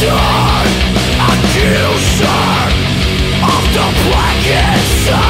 dark Accuser of the blackest inside